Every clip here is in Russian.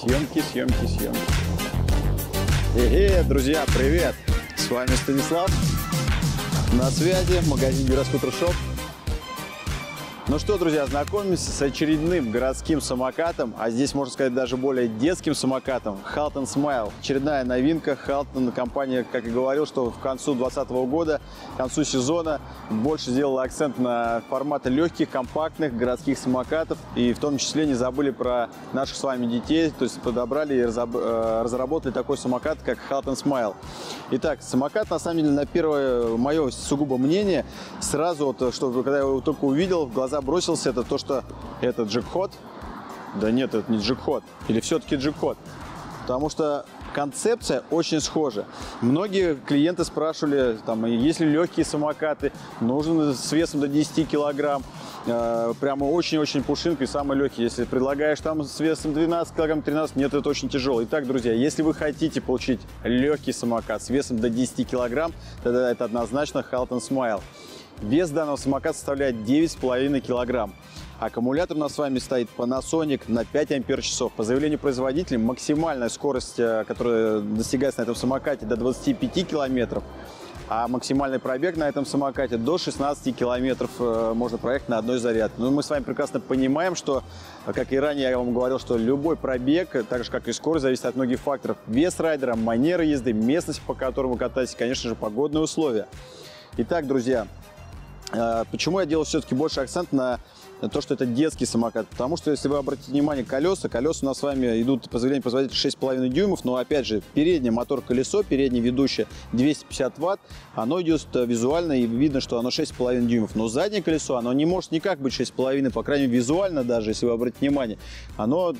Съемки, съемки, съемки. Эй, друзья, привет! С вами Станислав. На связи магазин Гироскутер Шоп. Ну что, друзья, знакомимся с очередным городским самокатом, а здесь, можно сказать, даже более детским самокатом, Halton Smile. Очередная новинка. Halton, компания, как и говорил, что в концу 2020 года, к концу сезона больше сделала акцент на форматы легких, компактных городских самокатов. И в том числе не забыли про наших с вами детей, то есть подобрали и э, разработали такой самокат, как Halton Smile. Итак, самокат, на самом деле, на первое мое сугубо мнение, сразу, вот, что когда я его только увидел, в глаза бросился, это то, что это джекхот. Да нет, это не джекхот. Или все-таки джекхот. Потому что концепция очень схожа. Многие клиенты спрашивали, там, есть ли легкие самокаты, нужен с весом до 10 килограмм, э, прямо очень-очень пушинка и самый легкий. Если предлагаешь там с весом 12 килограмм, 13, нет, это очень тяжело. Итак, друзья, если вы хотите получить легкий самокат с весом до 10 килограмм, тогда это однозначно Halton Smile. Вес данного самоката составляет 9,5 килограмм. Аккумулятор у нас с вами стоит Panasonic на 5 ампер часов. По заявлению производителя максимальная скорость, э, которая достигается на этом самокате до 25 километров, а максимальный пробег на этом самокате до 16 километров э, можно проехать на одной зарядке. Ну, мы с вами прекрасно понимаем, что, как и ранее я вам говорил, что любой пробег, так же как и скорость, зависит от многих факторов. Вес райдера, манера езды, местность, по которой вы катаетесь, конечно же, погодные условия. Итак, друзья, почему я делаю все-таки больше акцент на то, что это детский самокат? Потому что, если вы обратите внимание, колеса, колеса у нас с вами идут по заявлению производителя 6,5 дюймов, но, опять же, переднее мотор-колесо, переднее ведущее 250 ватт, оно идет визуально, и видно, что оно 6,5 дюймов. Но заднее колесо, оно не может никак быть 6,5, по крайней мере, визуально даже, если вы обратите внимание, оно,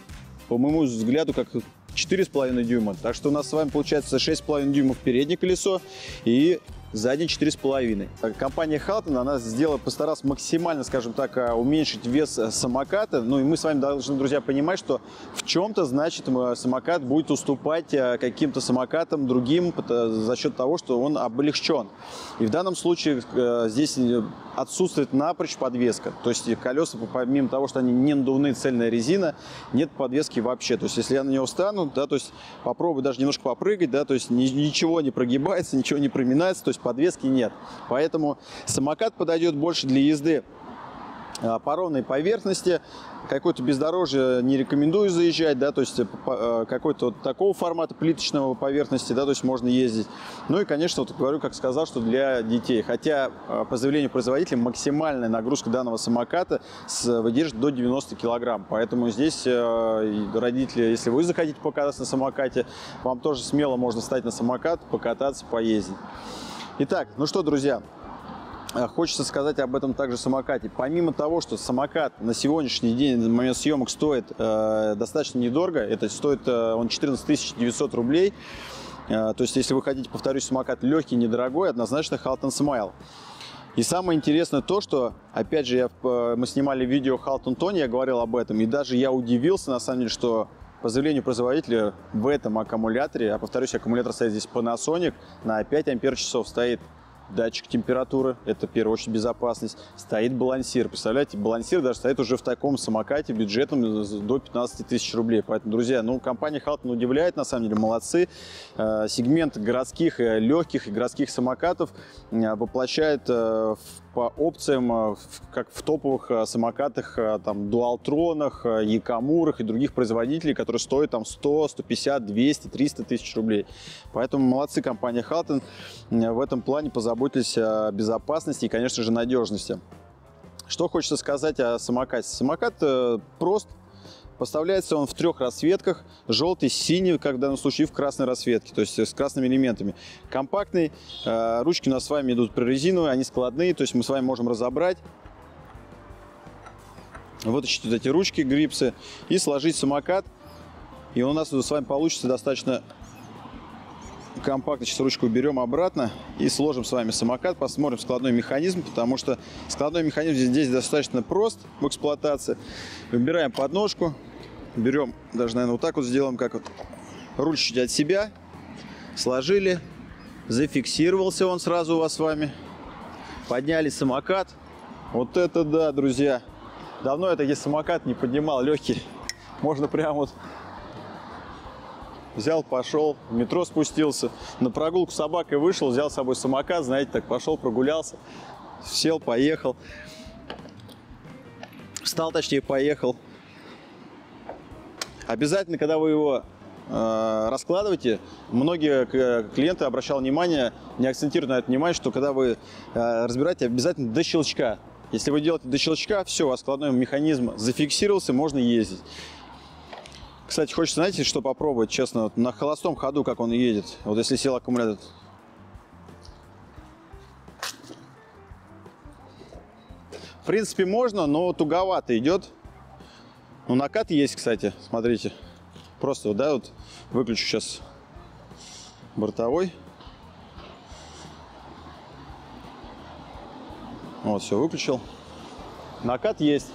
по моему взгляду, как 4,5 дюйма. Так что у нас с вами получается 6,5 дюймов переднее колесо и задний 4,5. Компания Halton, она сделала, постаралась максимально, скажем так, а, уменьшить вес э, самоката. Ну и мы с вами должны, друзья, понимать, что в чем-то, значит, самокат будет уступать э, каким-то самокатам другим за счет того, что он облегчен. И в данном случае э, здесь отсутствует напрочь подвеска. То есть колеса, помимо того, что они не надувные, цельная резина, нет подвески вообще. То есть если я на него встану, да, то есть попробую даже немножко попрыгать, да, то есть ничего не прогибается, ничего не проминается, то есть подвески нет. Поэтому самокат подойдет больше для езды а, по ровной поверхности. Какой-то бездорожье не рекомендую заезжать, да, то есть э, э, какой-то вот такого формата плиточного поверхности, да, то есть можно ездить. Ну и, конечно, вот говорю, как сказал, что для детей. Хотя э, по заявлению производителя максимальная нагрузка данного самоката выдержит до 90 килограмм. Поэтому здесь родители, если вы захотите покататься на самокате, вам тоже смело можно встать на самокат, покататься, поездить. Итак, ну что, друзья, э, Хочется сказать об этом также самокате. Помимо того, что самокат на сегодняшний день, на момент съемок, стоит э, достаточно недорого, это стоит э, он 14 900 рублей, э, то есть если вы хотите, повторюсь, самокат легкий, недорогой, однозначно Halton Smile. И самое интересное то, что, опять же, я, э, мы снимали видео Halton Tony, я говорил об этом, и даже я удивился, на самом деле, что по заявлению производителя в этом аккумуляторе, а повторюсь, аккумулятор стоит здесь Panasonic, на 5 ампер часов стоит датчик температуры, это в первую очередь безопасность, стоит балансир. Представляете, балансир даже стоит уже в таком самокате бюджетном до 15 тысяч рублей. Поэтому, друзья, ну, компания Halton удивляет, на самом деле, молодцы. Э, сегмент городских, легких и городских самокатов э, воплощает э, по опциям, как в топовых самокатах, там, дуалтронах, якамурах и других производителей, которые стоят там 100, 150, 200, 300 тысяч рублей. Поэтому молодцы компания Halton в этом плане позаботилась заботились о безопасности и, конечно же, надежности. Что хочется сказать о самокате. Самокат э, прост, Поставляется он в трех расцветках. Желтый, синий, как в данном случае, в красной расцветке, то есть с красными элементами. Компактный. Э, ручки у нас с вами идут прорезиновые, они складные, то есть мы с вами можем разобрать, вытащить вот эти ручки, грипсы и сложить самокат. И у нас с вами получится достаточно компактно сейчас ручку уберем обратно и сложим с вами самокат, посмотрим складной механизм, потому что складной механизм здесь достаточно прост в эксплуатации. Выбираем подножку, берем, даже, наверное, вот так вот сделаем, как вот, руль чуть от себя, сложили, зафиксировался он сразу у вас с вами, подняли самокат. Вот это да, друзья! Давно я такие самокат не поднимал, легкий. Можно прямо вот взял, пошел, в метро спустился, на прогулку с собакой вышел, взял с собой самокат, знаете, так пошел, прогулялся, сел, поехал. Встал, точнее, поехал. Обязательно, когда вы его э, раскладываете, многие клиенты обращал внимание, не акцентируют на это внимание, что когда вы э, разбираете, обязательно до щелчка. Если вы делаете до щелчка, все, у вас складной механизм зафиксировался, можно ездить. Кстати, хочется, знаете, что попробовать, честно, вот на холостом ходу, как он едет. Вот если сел аккумулятор. В принципе, можно, но туговато идет. Ну, накат есть, кстати, смотрите. Просто, вот, да, вот выключу сейчас бортовой. Вот, все, выключил. Накат есть.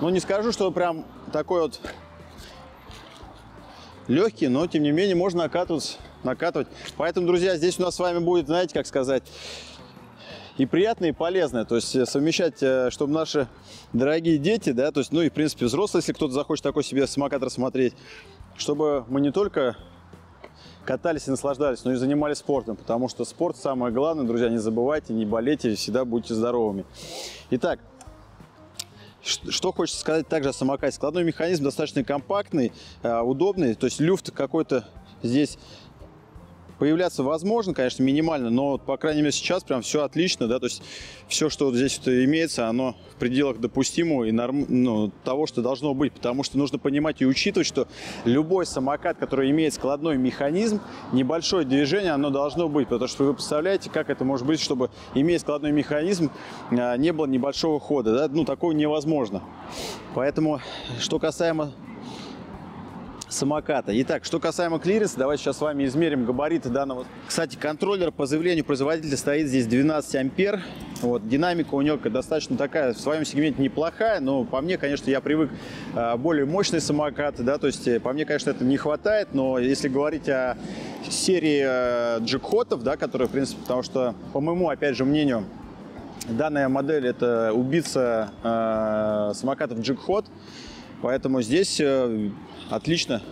Ну, не скажу, что прям такой вот легкий, но, тем не менее, можно накатывать. Поэтому, друзья, здесь у нас с вами будет, знаете, как сказать, и приятное, и полезное. То есть э, совмещать, э, чтобы наши дорогие дети, да, то есть, ну и, в принципе, взрослые, если кто-то захочет такой себе самокат рассмотреть, чтобы мы не только катались и наслаждались, но и занимались спортом, потому что спорт самое главное, друзья, не забывайте, не болейте, всегда будьте здоровыми. Итак, что хочется сказать также о самокате. Складной механизм достаточно компактный, э, удобный, то есть люфт какой-то здесь Появляться возможно, конечно, минимально, но, по крайней мере, сейчас прям все отлично, да, то есть все, что вот здесь вот имеется, оно в пределах допустимого и норм, ну, того, что должно быть, потому что нужно понимать и учитывать, что любой самокат, который имеет складной механизм, небольшое движение, оно должно быть, потому что вы представляете, как это может быть, чтобы, имея складной механизм, а, не было небольшого хода, да, ну, такого невозможно. Поэтому, что касаемо самоката. Итак, что касаемо клиренса, давайте сейчас с вами измерим габариты данного. Кстати, контроллер по заявлению производителя стоит здесь 12 ампер. Вот, динамика у него достаточно такая, в своем сегменте неплохая, но по мне, конечно, я привык а, более мощные самокаты, да, то есть э, по мне, конечно, это не хватает, но если говорить о серии э, джекхотов, да, которые, в принципе, потому что, по моему, опять же, мнению, данная модель это убийца э, самокатов джекхот, поэтому здесь э, Отлично.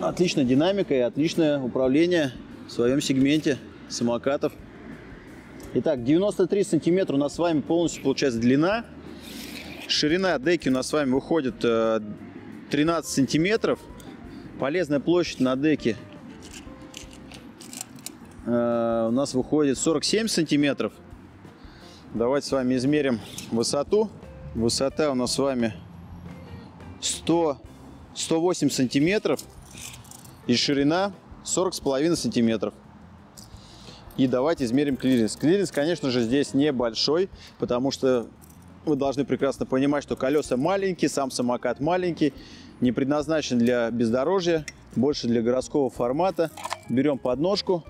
Отличная динамика и отличное управление в своем сегменте самокатов. Итак, 93 сантиметра у нас с вами полностью получается длина. Ширина деки у нас с вами выходит 13 э, сантиметров. Полезная площадь на деке э, у нас выходит 47 сантиметров. Давайте с вами измерим высоту. Высота у нас с вами 100 108 сантиметров и ширина 40 с половиной сантиметров. И давайте измерим клиренс. Клиренс, конечно же, здесь небольшой, потому что вы должны прекрасно понимать, что колеса маленькие, сам самокат маленький, не предназначен для бездорожья, больше для городского формата. Берем подножку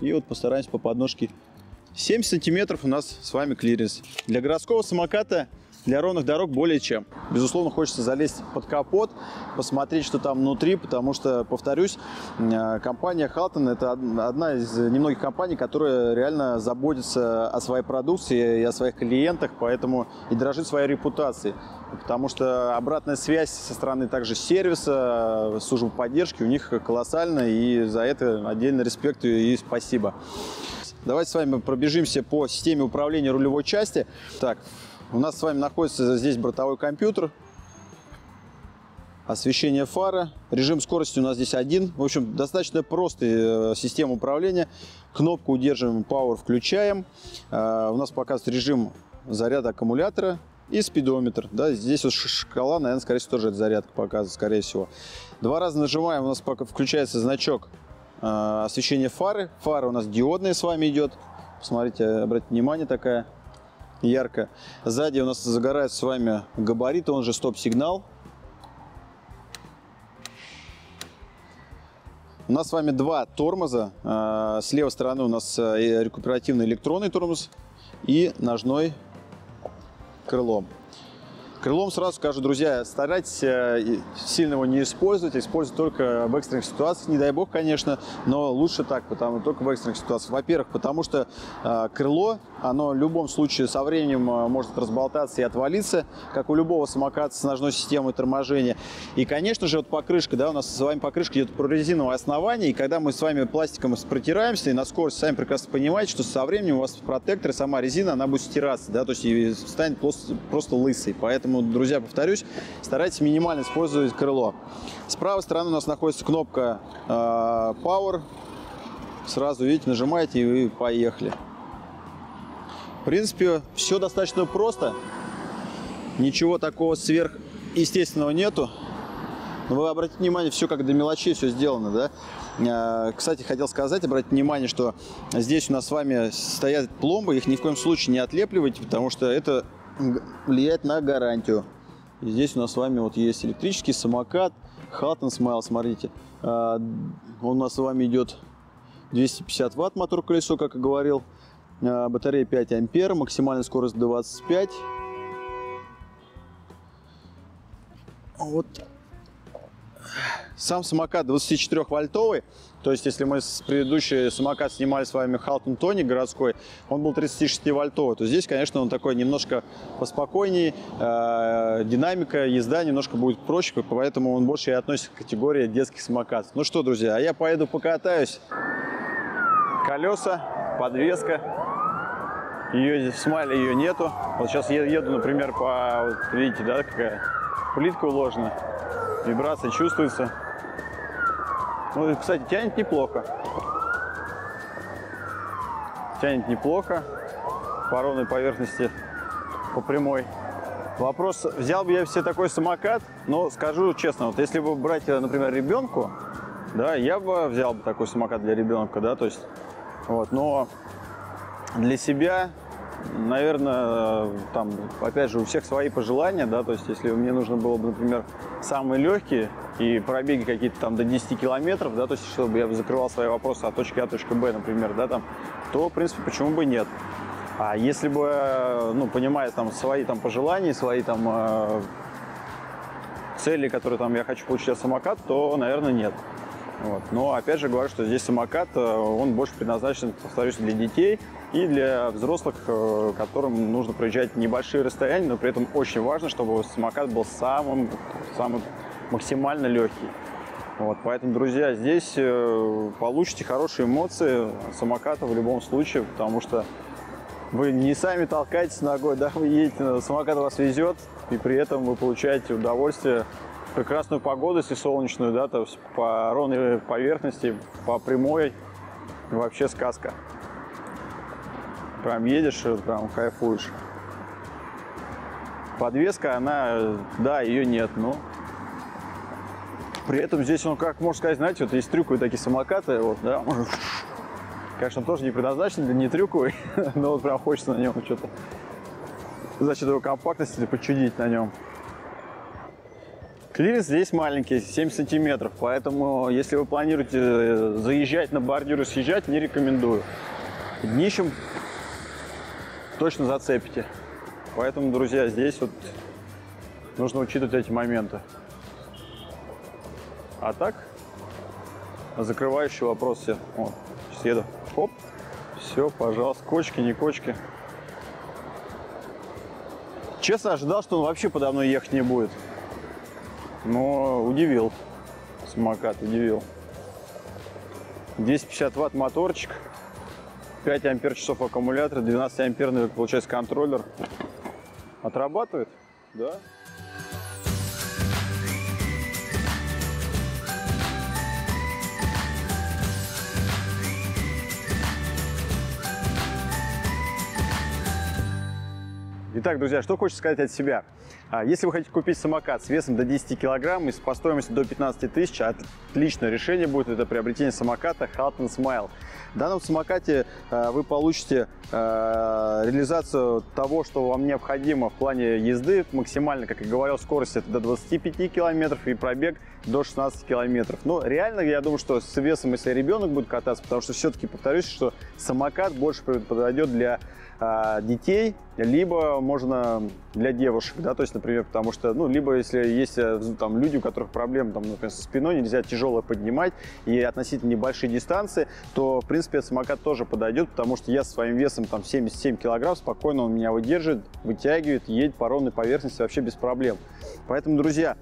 и вот постараемся по подножке 7 сантиметров у нас с вами клиренс. Для городского самоката для ровных дорог более чем. Безусловно, хочется залезть под капот, посмотреть, что там внутри, потому что, повторюсь, э, компания Halten – это одна из немногих компаний, которая реально заботится о своей продукции и о своих клиентах, поэтому и дорожит своей репутацией. Потому что обратная связь со стороны также сервиса, службы поддержки у них колоссальная, и за это отдельный респект и спасибо. Давайте с вами пробежимся по системе управления рулевой части. Так, у нас с вами находится здесь бортовой компьютер, освещение фара, режим скорости у нас здесь один. В общем, достаточно простая э, система управления. Кнопку удерживаем, Power включаем. Э, у нас показывает режим заряда аккумулятора и спидометр. Да, здесь вот шкала, наверное, скорее всего, тоже это зарядка показывает, скорее всего. Два раза нажимаем, у нас включается значок э, освещения фары. Фара у нас диодная с вами идет. Посмотрите, обратите внимание, такая ярко. Сзади у нас загорается с вами габарит, он же стоп-сигнал. У нас с вами два тормоза. А, с левой стороны у нас э, рекуперативный электронный тормоз и ножной крылом. Крылом сразу скажу, друзья, старайтесь э, сильно его не использовать, используйте только в экстренных ситуациях, не дай бог, конечно, но лучше так, потому только в экстренных ситуациях. Во-первых, потому что э, крыло, оно в любом случае со временем э, может разболтаться и отвалиться, как у любого самоката с ножной системой торможения. И, конечно же, вот покрышка, да, у нас с вами покрышка идет прорезиновое основание, и когда мы с вами пластиком протираемся и на скорость, сами прекрасно понимаете, что со временем у вас протектор сама резина, она будет стираться, да, то есть станет просто, просто лысой. Поэтому Поэтому, друзья, повторюсь, старайтесь минимально использовать крыло. С правой стороны у нас находится кнопка э, Power. Сразу, видите, нажимаете и поехали. В принципе, все достаточно просто. Ничего такого сверхъестественного нету. Но вы обратите внимание, все как до мелочей все сделано, да? Э, кстати, хотел сказать, обратите внимание, что здесь у нас с вами стоят пломбы, их ни в коем случае не отлепливайте, потому что это влияет на гарантию. И здесь у нас с вами вот есть электрический самокат Halton Smile, смотрите. А, он у нас с вами идет 250 ватт мотор колесо, как и говорил. А, батарея 5 ампер, максимальная скорость 25. Вот сам самокат 24-вольтовый, то есть если мы с предыдущий самокат снимали с вами Халтон Тони городской, он был 36-вольтовый, то здесь, конечно, он такой немножко поспокойнее, э, динамика, езда немножко будет проще, поэтому он больше и относится к категории детских самокатов. Ну что, друзья, а я поеду покатаюсь. Колеса, подвеска, ее в смайле ее нету. Вот сейчас я еду, например, по, вот видите, да, какая плитка уложена, вибрация чувствуется. Ну, кстати, тянет неплохо. Тянет неплохо по ровной поверхности, по прямой. Вопрос, взял бы я все такой самокат, но скажу честно, вот если бы брать, например, ребенку, да, я бы взял бы такой самокат для ребенка, да, то есть, вот, но для себя, наверное, там, опять же, у всех свои пожелания, да, то есть, если мне нужно было бы, например, самые легкие, и пробеги какие-то там до 10 километров, да, то есть чтобы я закрывал свои вопросы от точки А до точки Б, например, да, там, то, в принципе, почему бы нет. А если бы, ну, понимая там свои там пожелания, свои там э, цели, которые там я хочу получить от самокат, то, наверное, нет. Вот. Но опять же говорю, что здесь самокат, э, он больше предназначен, повторюсь, для детей и для взрослых, э, которым нужно проезжать небольшие расстояния, но при этом очень важно, чтобы самокат был самым, самым максимально легкий. Вот, поэтому, друзья, здесь э, получите хорошие эмоции самоката в любом случае, потому что вы не сами толкаетесь ногой, да, вы едете, самокат вас везет, и при этом вы получаете удовольствие, прекрасную погоду, если солнечную, да, то по ровной поверхности, по прямой, вообще сказка. Прям едешь, прям кайфуешь. Подвеска, она, да, ее нет, но при этом здесь он, как можно сказать, знаете, вот есть трюковые такие самокаты, вот, да, конечно, тоже не предназначен для не трюковый, но вот прям хочется на нем что-то за счет его компактности почудить на нем. Клиренс здесь маленький, 7 сантиметров, поэтому если вы планируете э, заезжать на бордюр и съезжать, не рекомендую. Днищем точно зацепите. Поэтому, друзья, здесь вот нужно учитывать эти моменты. А так, закрывающий вопрос все. О, сейчас еду. Хоп. Все, пожалуйста. Кочки, не кочки. Честно, ожидал, что он вообще подо мной ехать не будет. Но удивил. Самокат удивил. 250 ватт моторчик. 5 ампер часов аккумулятор, 12 амперный, получается, контроллер. Отрабатывает? Да. Итак, друзья, что хочется сказать от себя. А, если вы хотите купить самокат с весом до 10 килограмм и по стоимости до 15 тысяч, отличное решение будет это приобретение самоката Halton Smile. Данном самокате а, вы получите а, реализацию того, что вам необходимо в плане езды. Максимально, как я говорил, скорость это до 25 километров и пробег до 16 километров. Но реально, я думаю, что с весом, если ребенок будет кататься, потому что все-таки повторюсь, что самокат больше подойдет для а, детей, либо можно для девушек, да, то есть, например, потому что, ну, либо если есть э, там люди, у которых проблемы, там, например, со спиной, нельзя тяжело поднимать и относительно небольшие дистанции, то, в принципе, этот самокат тоже подойдет, потому что я своим весом там 77 килограмм, спокойно он меня выдерживает, вытягивает, едет по ровной поверхности вообще без проблем. Поэтому, друзья,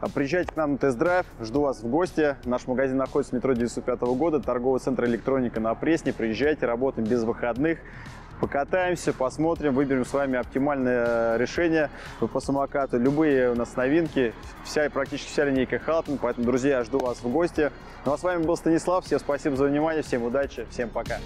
а приезжайте к нам на тест-драйв, жду вас в гости. Наш магазин находится в метро 905 года, торговый центр электроника на Пресне. Приезжайте, работаем без выходных. Покатаемся, посмотрим, выберем с вами оптимальное решение по самокату. Любые у нас новинки, вся, практически вся линейка Халтон. Поэтому, друзья, жду вас в гости. Ну а с вами был Станислав. Всем спасибо за внимание, всем удачи, всем пока.